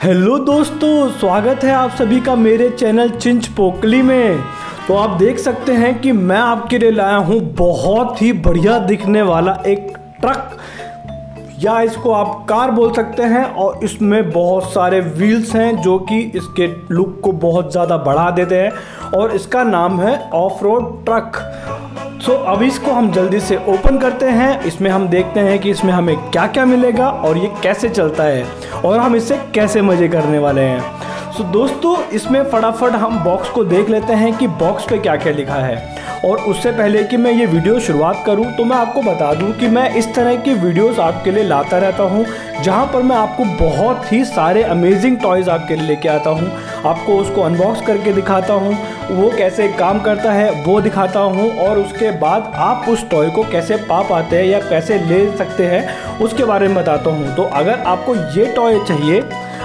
Hello दोस्तों, स्वागत है आप सभी का मेरे चैनल चिंच पोकली में। तो आप देख सकते हैं कि मैं आपके लिए लाया हूँ बहुत ही बढ़िया दिखने वाला एक ट्रक। या इसको आप कार बोल सकते हैं और इसमें बहुत सारे व्हील्स हैं जो कि इसके लुक को बहुत ज़्यादा बढ़ा देते हैं। और इसका नाम है off road truck. So so, अब इसको हम जल्दी से ओपन करते हैं। इसमें हम देखते हैं कि इसमें हमें क्या क्या मिलेगा और ये कैसे चलता है और हम इससे कैसे मज़े करने वाले हैं। सो so, दोस्तों इसमें फटाफट हम बॉक्स को देख लेते हैं कि बॉक्स पे क्या क्या लिखा है। और उससे पहले कि मैं ये वीडियो शुरुआत करूँ तो मैं आपको बता दूँ कि मैं इस तरह की वीडियोस आपके लिए लाता रहता हूँ, जहाँ पर मैं आपको बहुत ही सारे अमेजिंग टॉयज़ आपके लिए लेके आता हूँ। आपको उसको अनबॉक्स करके दिखाता हूँ, वो कैसे काम करता है, वो दिखाता हूँ, और उसके बाद आप उस टॉय को कैसे पा पाते हैं या कैसे ले सकते हैं, उसके बारे में बताता हूँ। तो अगर आपको ये टॉय चाहिए,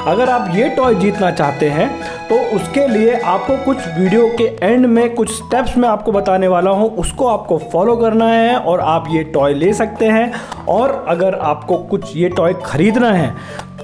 अगर आप ये टॉय जीतना चाहते हैं तो उसके लिए आपको कुछ वीडियो के एंड में, कुछ स्टेप्स मैं आपको बताने वाला हूँ। उसको आपको फॉलो करना है और आप ये टॉय ले सकते हैं। और अगर आपको कुछ ये टॉय ख़रीदना है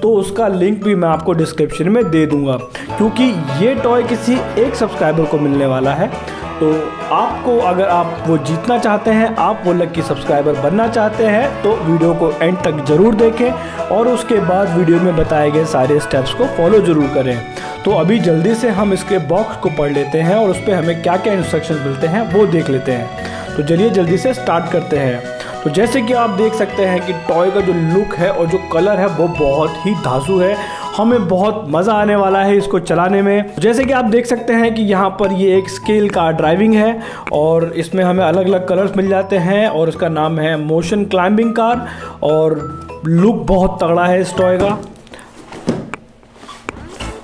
तो उसका लिंक भी मैं आपको डिस्क्रिप्शन में दे दूँगा। क्योंकि ये टॉय किसी एक सब्सक्राइबर को मिलने वाला है। तो आपको अगर आप वो जीतना चाहते हैं, आप वो लक्की सब्सक्राइबर बनना चाहते हैं तो वीडियो को एंड तक ज़रूर देखें और उसके बाद वीडियो में बताए गए सारे स्टेप्स को फॉलो ज़रूर करें। तो अभी जल्दी से हम इसके बॉक्स को पढ़ लेते हैं और उस पर हमें क्या क्या इंस्ट्रक्शन मिलते हैं, वो देख लेते हैं। तो चलिए जल्दी से स्टार्ट करते हैं। तो जैसे कि आप देख सकते हैं कि टॉय का जो लुक है और जो कलर है, वो बहुत ही धासु है। हमें बहुत मज़ा आने वाला है इसको चलाने में। जैसे कि आप देख सकते हैं कि यहाँ पर ये एक स्केल का ड्राइविंग है और इसमें हमें अलग अलग कलर्स मिल जाते हैं और इसका नाम है मोशन क्लाइंबिंग कार और लुक बहुत तगड़ा है इस टॉय का।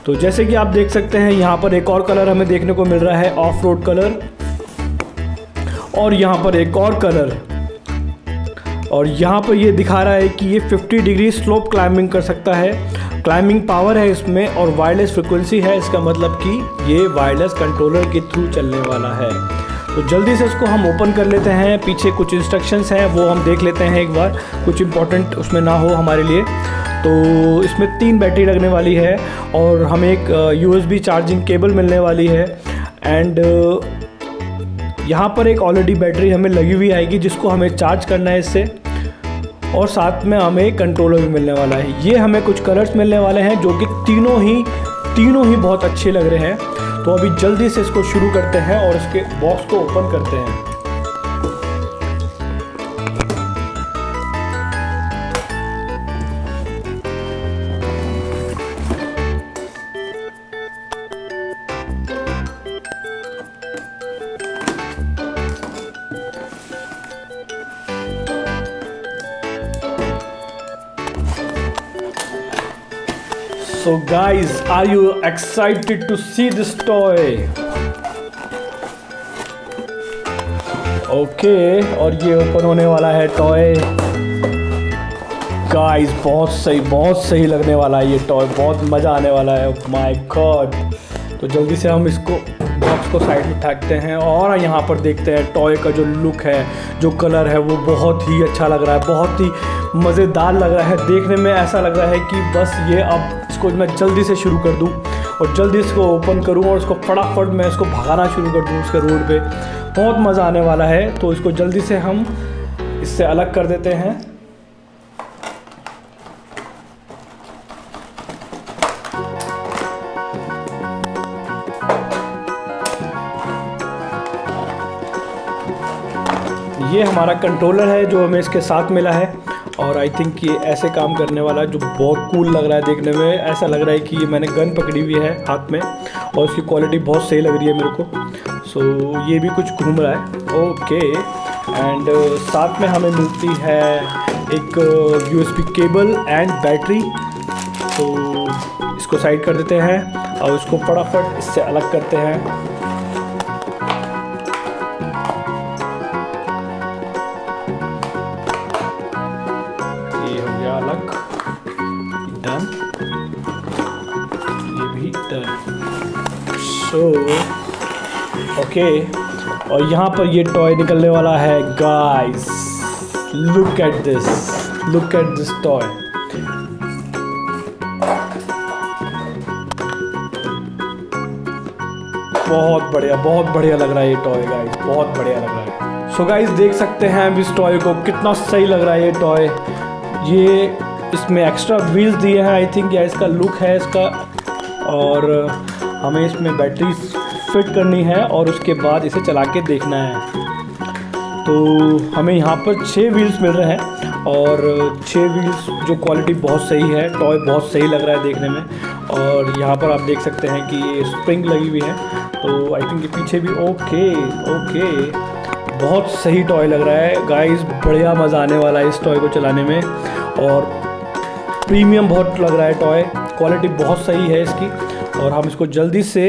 तो जैसे कि आप देख सकते हैं, यहाँ पर एक और कलर हमें देखने को मिल रहा है ऑफ़ रोड कलर और यहाँ पर एक और कलर और यहाँ पर ये दिखा रहा है कि ये 50 डिग्री स्लोप क्लाइंबिंग कर सकता है. क्लाइंबिंग पावर है इसमें और वायरलेस फ्रिक्वेंसी है, इसका मतलब कि ये वायरलेस कंट्रोलर के थ्रू चलने वाला है. तो जल्दी से इसको हम ओपन कर लेते हैं. पीछे कुछ इंस्ट्रक्शंस हैं, वो हम देख लेते हैं एक बार. कुछ इंपॉर्टेंट उसमें ना हो हमारे लिए. तो इसमें तीन बैटरी लगने वाली है और हमें एक यूएसबी चार्जिंग केबल मिलने वाली है। एंड यहाँ पर एक ऑलरेडी बैटरी हमें लगी हुई आएगी जिसको हमें चार्ज करना है इससे। और साथ में हमें कंट्रोलर भी मिलने वाला है। ये हमें कुछ कलर्स मिलने वाले हैं जो कि तीनों ही तीनों ही बहुत अच्छे लग रहे हैं। तो अभी जल्दी से इसको शुरू करते हैं और इसके बॉक्स को ओपन करते हैं। So guys, are you excited to see this toy? Okay okay, और ये ओपन होने वाला है टॉय गाइस बहुत सही बहुत सही लगने वाला है ये टॉय बहुत मज़ा आने वाला है. माय गॉड तो जल्दी से हम इसको बॉक्स को साइड में फेंकते हैं और यहाँ पर देखते हैं टॉय का जो लुक है, जो कलर है, वो बहुत ही अच्छा लग रहा है, बहुत ही मज़ेदार लग रहा है। देखने में ऐसा लग रहा है कि बस ये अब इसको मैं जल्दी से शुरू कर दूँ और जल्दी इसको ओपन करूँ और इसको फटाफट मैं इसको भगाना शुरू कर दूँ उसके रोड पे। बहुत मज़ा आने वाला है तो इसको जल्दी से हम इससे अलग कर देते हैं। ये हमारा कंट्रोलर है जो हमें इसके साथ मिला है। और आई थिंक ये ऐसे काम करने वाला है जो बहुत कूल लग रहा है देखने में ऐसा लग रहा है कि मैंने गन पकड़ी हुई है हाथ में और उसकी क्वालिटी बहुत सही लग रही है मेरे को। सो so, ये भी कुछ घूम रहा है। ओके एंड साथ में हमें मिलती है एक यू केबल एंड बैटरी तो इसको साइड कर देते हैं और इसको फटाफट इससे अलग करते हैं। So so, okay okay. और यहाँ पर ये टॉय निकलने वाला है guys look at this look at this toy बहुत बढ़िया बहुत बढ़िया लग रहा है ये टॉय गाइस बहुत बढ़िया लग रहा है. सो so गाइस देख सकते हैं अब इस टॉय को कितना सही लग रहा है ये टॉय ये इसमें एक्स्ट्रा व्हील्स दिए हैं आई थिंक या इसका लुक है इसका. और हमें इसमें बैटरी फिट करनी है और उसके बाद इसे चला के देखना है। तो हमें यहाँ पर छः व्हील्स मिल रहे हैं और छः व्हील्स जो क्वालिटी बहुत सही है टॉय बहुत सही लग रहा है देखने में। और यहाँ पर आप देख सकते हैं कि ये स्प्रिंग लगी हुई है। तो आई थिंक ये पीछे भी ओके ओके बहुत सही टॉय लग रहा है। गाइस बढ़िया मज़ा आने वाला है इस टॉय को चलाने में। और प्रीमियम बहुत लग रहा है टॉय क्वालिटी बहुत सही है इसकी। और हम इसको जल्दी से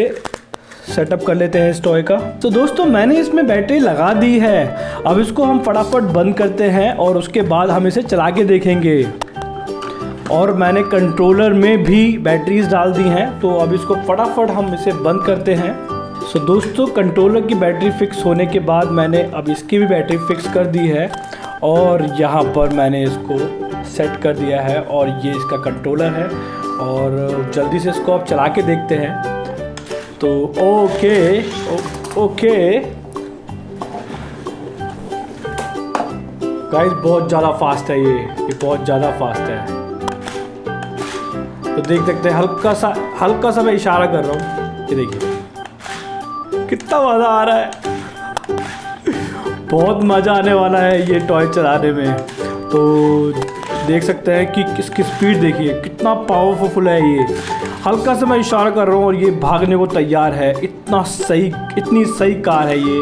सेटअप कर लेते हैं इस टॉय का। तो दोस्तों, मैंने इसमें बैटरी लगा दी है। अब इसको हम फटाफट बंद करते हैं और उसके बाद हम इसे चला के देखेंगे। और मैंने कंट्रोलर में भी बैटरीज डाल दी हैं तो अब इसको फटाफट हम इसे बंद करते हैं। सो दोस्तों कंट्रोलर की बैटरी फिक्स होने के बाद मैंने अब इसकी भी बैटरी फिक्स कर दी है। और यहाँ पर मैंने इसको सेट कर दिया है और ये इसका कंट्रोलर है। और जल्दी से इसको आप चला के देखते हैं। तो ओके ओ, ओके। गाइस बहुत ज़्यादा फास्ट है ये। ये बहुत ज़्यादा फास्ट है। तो देख सकते हैं हल्का सा हल्का सा मैं इशारा कर रहा हूँ। ये देखिए। कितना मज़ा आ रहा है। बहुत मज़ा आने वाला है ये टॉय चलाने में। तो देख सकते हैं कि इसकी स्पीड देखिए, कितना पावरफुल है ये। हल्का सा मैं इशारा कर रहा हूँ और ये भागने को तैयार है। इतना सही, इतनी सही कार है ये।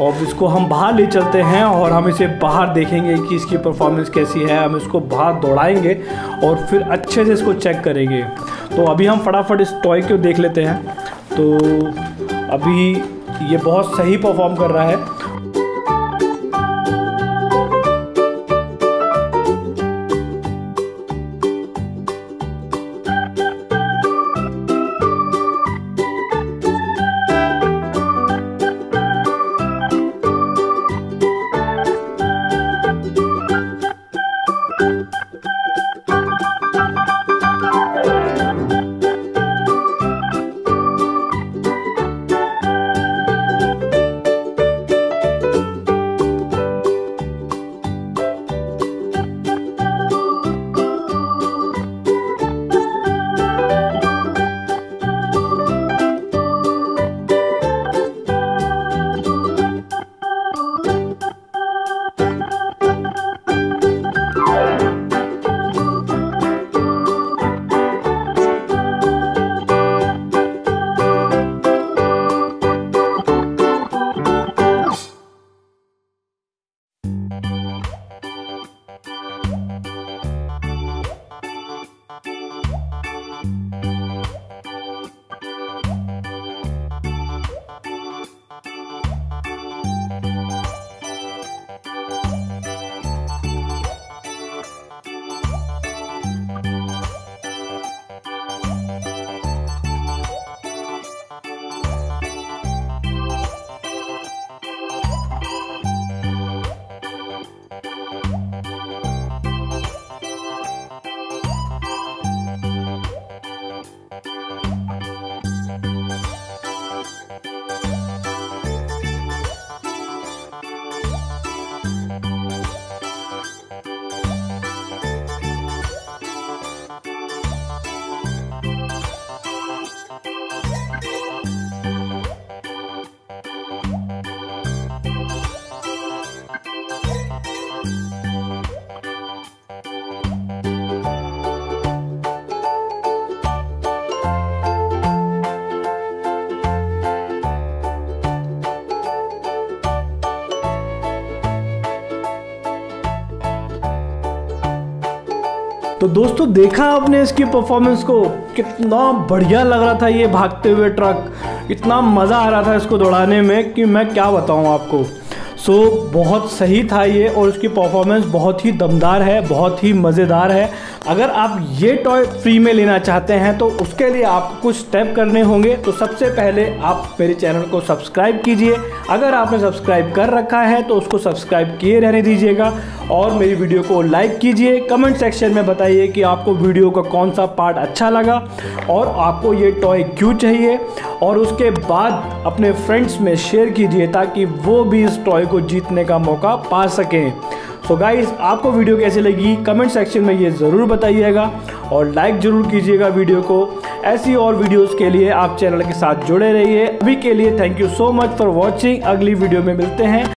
और इसको हम बाहर ले चलते हैं और हम इसे बाहर देखेंगे कि इसकी परफॉर्मेंस कैसी है। हम इसको बाहर दौड़ाएँगे और फिर अच्छे से इसको चेक करेंगे। तो अभी हम फटाफट इस टॉय को देख लेते हैं। तो अभी ये बहुत सही परफॉर्म कर रहा है। तो दोस्तों देखा आपने इसकी परफॉर्मेंस को? कितना बढ़िया लग रहा था ये भागते हुए ट्रक इतना मज़ा आ रहा था इसको दौड़ाने में कि मैं क्या बताऊँ आपको। सो so, बहुत सही था ये और उसकी परफॉर्मेंस बहुत ही दमदार है बहुत ही मज़ेदार है। अगर आप ये टॉय फ्री में लेना चाहते हैं तो उसके लिए आपको कुछ स्टेप करने होंगे। तो सबसे पहले आप मेरे चैनल को सब्सक्राइब कीजिए। अगर आपने सब्सक्राइब कर रखा है तो उसको सब्सक्राइब किए रहने दीजिएगा। और मेरी वीडियो को लाइक कीजिए। कमेंट सेक्शन में बताइए कि आपको वीडियो का कौन सा पार्ट अच्छा लगा और आपको ये टॉय क्यों चाहिए। और उसके बाद अपने फ्रेंड्स में शेयर कीजिए ताकि वो भी इस टॉय को जीतने का मौका पा सकें। तो so आपको वीडियो कैसी लगी? कमेंट सेक्शन में ये ज़रूर बताइएगा और लाइक ज़रूर कीजिएगा वीडियो को। ऐसी और वीडियोस के लिए आप चैनल के साथ जुड़े रहिए। अभी के लिए thank you so much for watching अगली वीडियो में मिलते हैं।